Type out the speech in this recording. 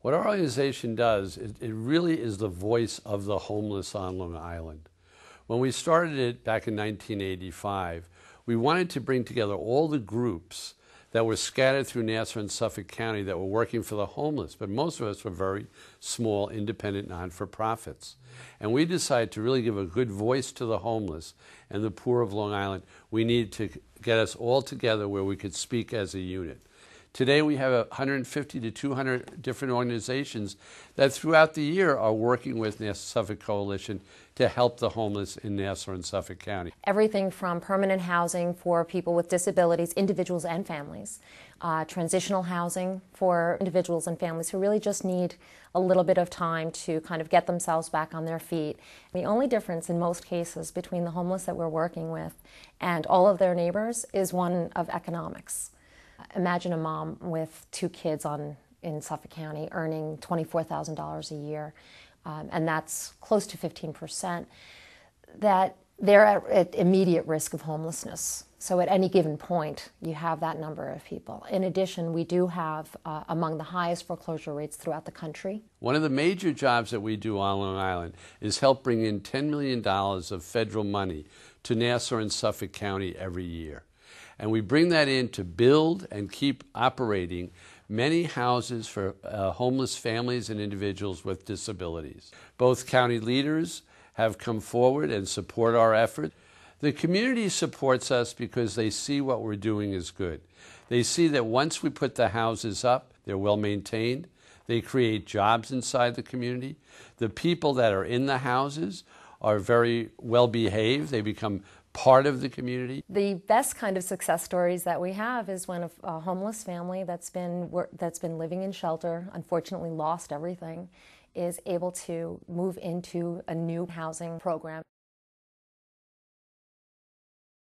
What our organization does, it, it really is the voice of the homeless on Long Island. When we started it back in 1985, we wanted to bring together all the groups that were scattered through Nassau and Suffolk County that were working for the homeless, but most of us were very small, independent, non for profits. And we decided to really give a good voice to the homeless and the poor of Long Island. We needed to get us all together where we could speak as a unit. Today we have 150 to 200 different organizations that throughout the year are working with Nassau Suffolk Coalition to help the homeless in Nassau and Suffolk County. Everything from permanent housing for people with disabilities, individuals and families, uh, transitional housing for individuals and families who really just need a little bit of time to kind of get themselves back on their feet. The only difference in most cases between the homeless that we're working with and all of their neighbors is one of economics. Imagine a mom with two kids on in Suffolk County earning $24,000 a year, um, and that's close to 15%, that they're at immediate risk of homelessness. So at any given point, you have that number of people. In addition, we do have uh, among the highest foreclosure rates throughout the country. One of the major jobs that we do on Long Island is help bring in $10 million of federal money to Nassau and Suffolk County every year. And we bring that in to build and keep operating many houses for uh, homeless families and individuals with disabilities. Both county leaders have come forward and support our effort. The community supports us because they see what we're doing is good. They see that once we put the houses up, they're well maintained. They create jobs inside the community. The people that are in the houses are very well behaved. They become part of the community? The best kind of success stories that we have is when a, a homeless family that's been that's been living in shelter, unfortunately lost everything, is able to move into a new housing program.